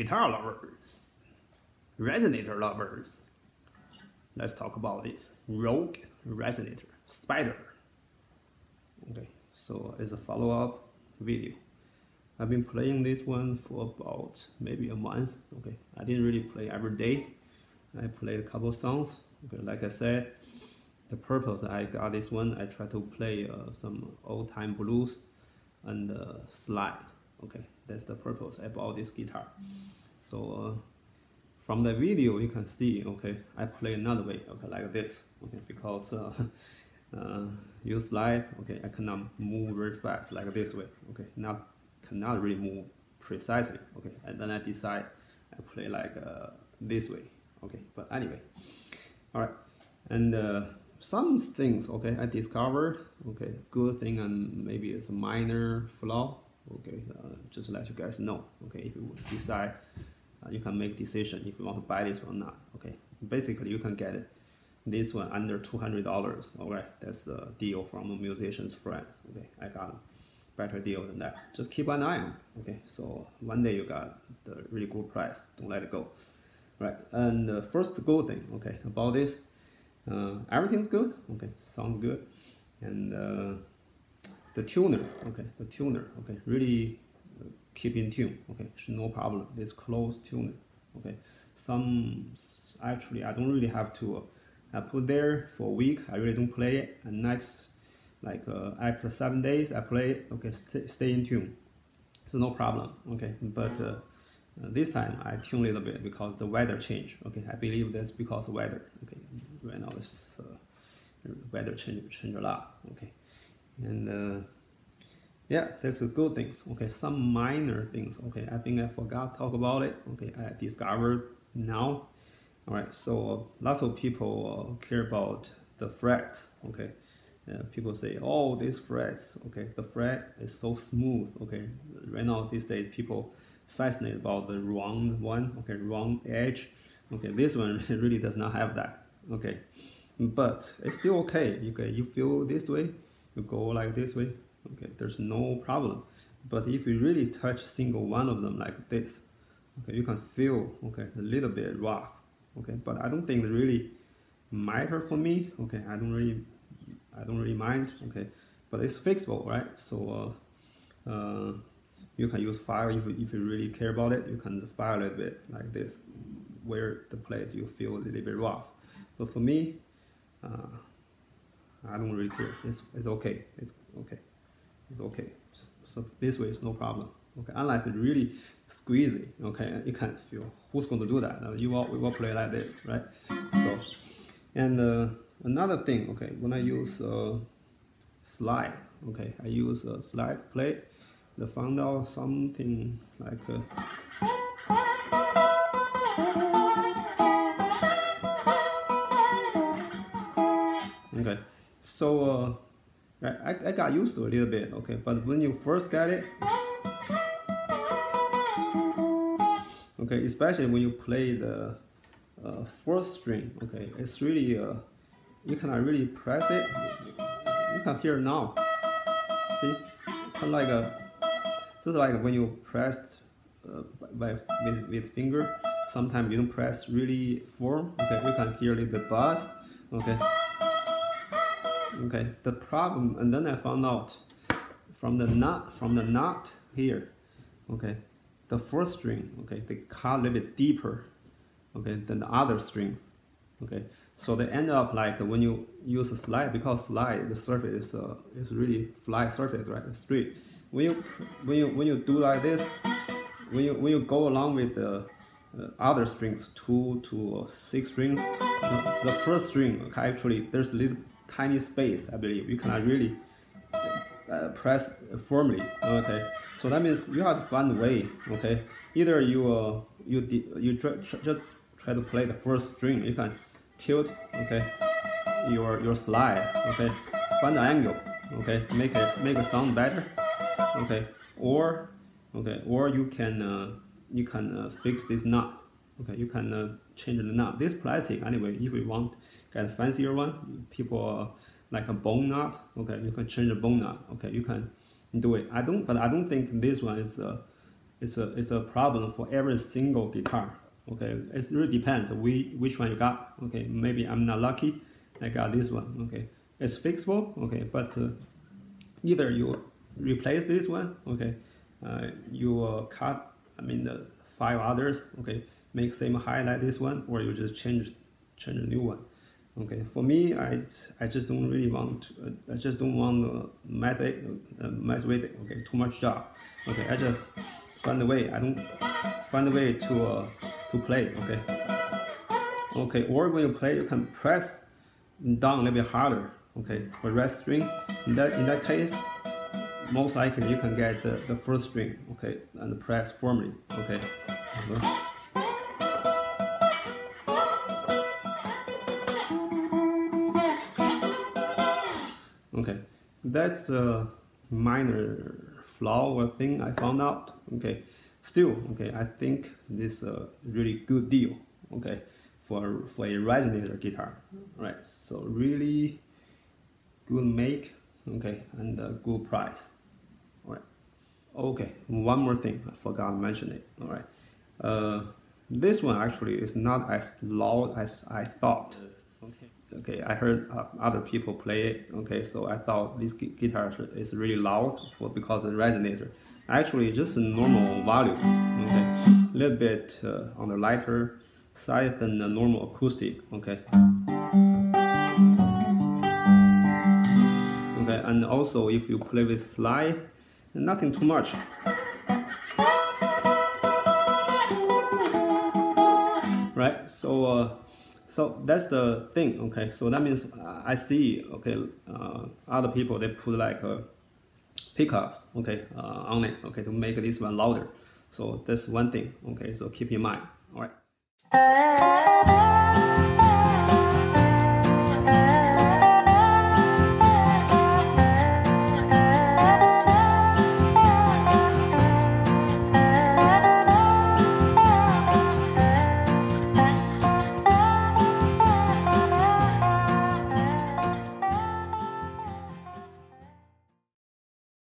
guitar lovers, resonator lovers. Let's talk about this Rogue resonator Spider. Okay, so as a follow-up video. I've been playing this one for about maybe a month. Okay, I didn't really play every day. I played a couple songs. Okay, like I said, the purpose I got this one, I try to play uh, some old-time blues and uh, slide. Okay, that's the purpose I bought this guitar. So uh, from the video you can see, okay, I play another way, okay, like this, okay, because uh, uh, you slide, okay, I cannot move very fast like this way, okay, not cannot really move precisely, okay, and then I decide I play like uh, this way, okay, but anyway, all right, and uh, some things, okay, I discovered, okay, good thing and maybe it's a minor flaw, okay, uh, just let you guys know, okay, if you decide, uh, you can make decision if you want to buy this or not, okay, basically you can get it. This one under $200 all right? That's the deal from a Musician's Friends okay? I got a better deal than that. Just keep an eye on okay? So one day you got the really good price. Don't let it go right? And the first good thing okay about this uh, everything's good okay? Sounds good. And uh, the tuner okay the tuner okay really uh, keep in tune okay no problem this close tuner okay some actually i don't really have to I put there for a week. I really don't play it. And next, like uh, after seven days, I play it. Okay, stay, stay in tune. So no problem. Okay, but uh, this time I tune a little bit because the weather change. Okay, I believe that's because of weather. Okay, right now it's uh, weather change change a lot. Okay, and uh, yeah, that's a good things. Okay, some minor things. Okay, I think I forgot talk about it. Okay, I discovered now all right, so lots of people uh, care about the frets. Okay, uh, people say, oh, this frets. Okay, the fret is so smooth. Okay, right now these days people fascinated about the round one. Okay, round edge. Okay, this one really does not have that. Okay, but it's still okay. Okay, you feel this way, you go like this way. Okay, there's no problem. But if you really touch single one of them like this, okay, you can feel okay a little bit rough okay but I don't think it really matter for me okay I don't really I don't really mind okay but it's fixable right so uh, uh, you can use file if, if you really care about it you can file a little bit like this where the place you feel a little bit rough but for me uh, I don't really care. It's, it's okay. It's okay. It's okay. So this way is no problem. Okay. Unless it really squeezy. Okay. You can feel who's going to do that. You will, we will play like this right? So and uh, another thing okay when I use uh, slide okay I use a slide play I found out something like uh, so uh, I, I got used to a little bit okay but when you first get it okay especially when you play the uh, fourth string okay it's really uh, you cannot really press it you can hear now. See? Kind like a just like when you press uh, by with, with finger sometimes you don't press really firm okay you can hear a little buzz okay okay the problem and then I found out from the knot from the knot here okay the first string, okay, they cut a little bit deeper, okay, than the other strings, okay. So they end up like when you use a slide, because slide, the surface is, uh, is really flat surface, right, straight. When you, when you, when you do like this, when you, when you go along with the uh, other strings, two to six strings, the, the first string, okay, actually, there's a little tiny space, I believe. You cannot really uh, press firmly, okay. So that means you have to find a way, okay? Either you uh, you you try, just try to play the first string, you can tilt, okay, your your slide, okay, find the angle, okay, make it make it sound better, okay, or okay, or you can uh, you can uh, fix this knot, okay, you can uh, change the knot. This plastic anyway, if you want get a fancier one, people like a bone knot, okay, you can change the bone knot, okay, you can do it. I don't, but I don't think this one is uh, it's a it's a problem for every single guitar. Okay, it really depends we which one you got. Okay, maybe I'm not lucky. I got this one. Okay, it's fixable. Okay, but uh, either you replace this one. Okay, uh, you uh, cut. I mean the five others. Okay, make same height like this one, or you just change change a new one. Okay, for me, I, I just don't really want to, I just don't want to mess uh, mess with it. Okay, too much job. Okay, I just find a way. I don't find a way to uh, to play. Okay. Okay, or when you play, you can press down a little bit harder. Okay, for red string. In that in that case, most likely you can get the, the first string. Okay, and press firmly. Okay. Uh -huh. Okay, that's a minor flaw or thing I found out. Okay, still, okay, I think this is a really good deal. Okay, for for a resonator guitar, right? So really good make, okay, and a good price. All right. Okay, one more thing I forgot to mention it. All right. Uh, this one actually is not as loud as I thought. Okay i heard uh, other people play it okay so i thought this gu guitar is really loud for because of the resonator actually just a normal volume okay a little bit uh, on the lighter side than the normal acoustic okay. Okay and also if you play with slide nothing too much. Right so uh, so that's the thing, okay? So that means uh, I see, okay, uh, other people, they put like uh, pickups, okay, uh, on it, okay, to make this one louder. So that's one thing, okay, so keep in mind, all right?